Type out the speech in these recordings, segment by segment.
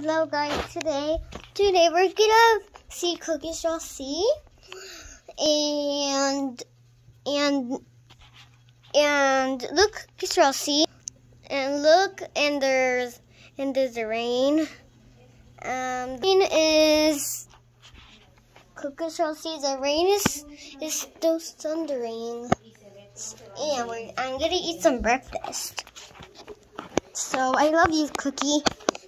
Hello guys, today today we're gonna see Cookie Straw C and and and look Cookie Straw C and look and there's and there's the rain. Um the rain is Cookie Straw C the rain is is still thundering. And we're, I'm gonna eat some breakfast. So I love you, Cookie.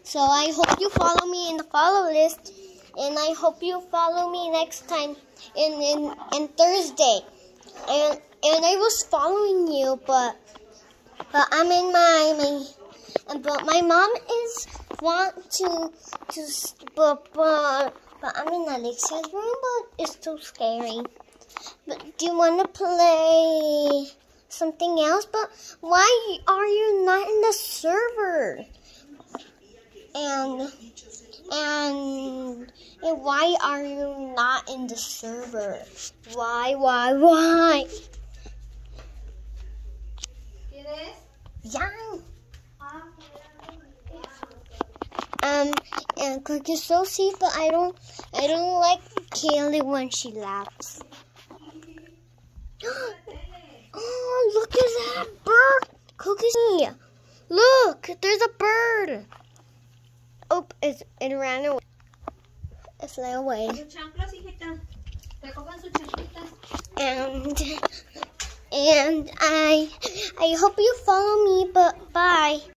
So I hope you follow me in the follow list, and I hope you follow me next time in in, in Thursday. And and I was following you, but but I'm in my my but my mom is want to to but but but I'm in Alexa's room, but it's too scary. But do you want to play something else? But why are you not in the server? And and and why are you not in the server? Why why why? Yeah. Ah, Um and Cookie so sweet, but I don't I don't like Kaylee when she laughs. Oh, look at that bird! Cookie, look, there's a bird. It's, it ran away. It flew away. sus chanclas, hijita. Recojan sus chanclitas. And and I I hope you follow me, but bye.